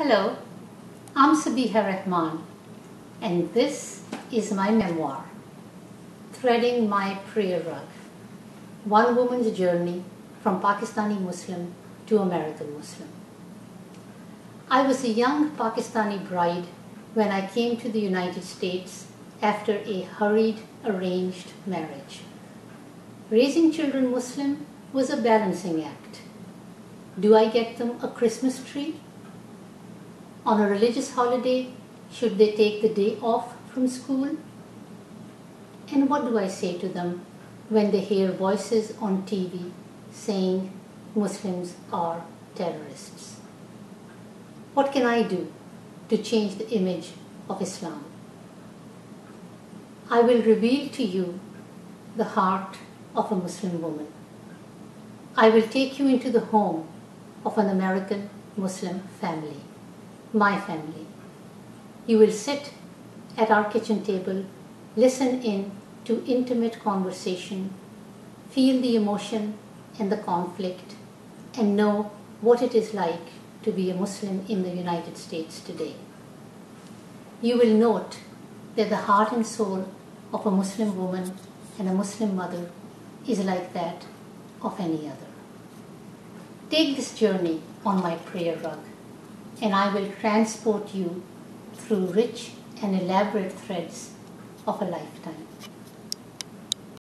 Hello, I'm Sabeeha Rehman, and this is my memoir, Threading My Prayer Rug One Woman's Journey from Pakistani Muslim to American Muslim. I was a young Pakistani bride when I came to the United States after a hurried arranged marriage. Raising children Muslim was a balancing act. Do I get them a Christmas tree? On a religious holiday, should they take the day off from school? And what do I say to them when they hear voices on TV saying Muslims are terrorists? What can I do to change the image of Islam? I will reveal to you the heart of a Muslim woman. I will take you into the home of an American Muslim family my family. You will sit at our kitchen table, listen in to intimate conversation, feel the emotion and the conflict, and know what it is like to be a Muslim in the United States today. You will note that the heart and soul of a Muslim woman and a Muslim mother is like that of any other. Take this journey on my prayer rug and I will transport you through rich and elaborate threads of a lifetime.